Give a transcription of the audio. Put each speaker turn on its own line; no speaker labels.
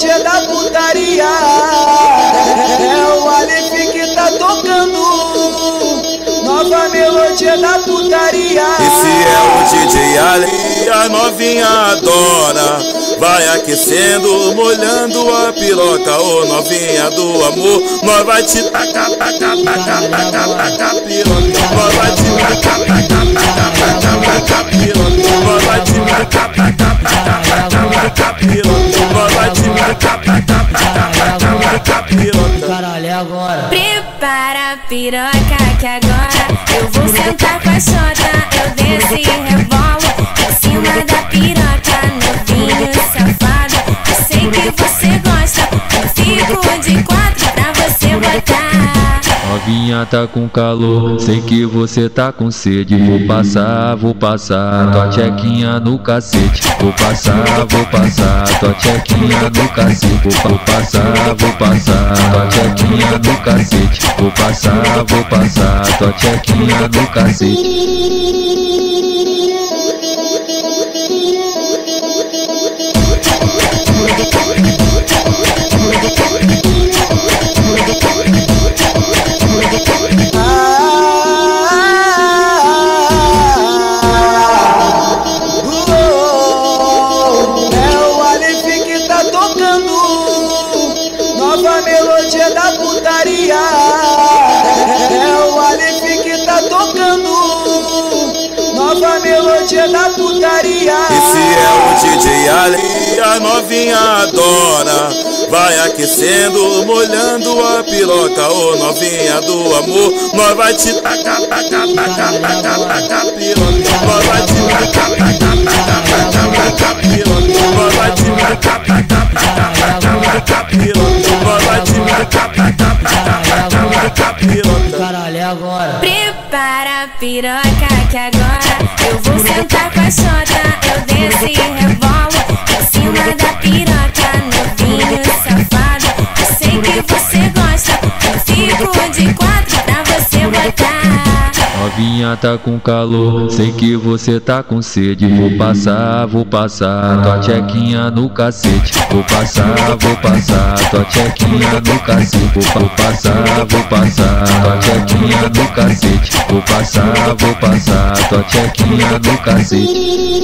noite é da putaria. É o Alif que tá tocando. Nova melodia é da putaria.
Esse é o DJ Ali, a novinha adora. Vai aquecendo, molhando a piroca, ô novinha do amor. Nós vai te tacar, tacar, tacar, tacar, tacar, piroca. Nós vai te tacar, tacar. Piroca
que agora eu vou sentar com a chota. Eu desço e rebolo em cima da piroca,
Novinha tá com calor, sei que você tá com sede. Vou passar, vou passar, tua tchequinha no cacete. Vou passar, vou passar, tua tchequinha no cacete. Vou, passar, vou passar, tua tchequinha no cacete. Vou passar, vou passar, tua tchequinha no cacete.
Putaria É o Alif que tá tocando Nova melodia da putaria
Esse é o DJ Ali, a novinha adora. Vai aquecendo, molhando a piroca, ô novinha do amor. Nós vai te tacar, tacar, tacar, tacar, tacar piroca. Nós vai te tacar, tacar, tacar, tacar, tacar piroca. Nós vai te tacar,
agora.
Prepara a piroca que agora eu vou sentar com a chota. Eu desço e rebolo em cima da piroca, novinho safado. Eu sei que você
Novinha tá com calor, sei que você tá com sede. Vou passar, vou passar, tua tchequinha no cacete. Vou passar, vou passar, tua tchequinha no cacete. Vou, passar, vou passar, tua tchequinha no cacete. Vou passar, vou passar, tua tchequinha no cacete.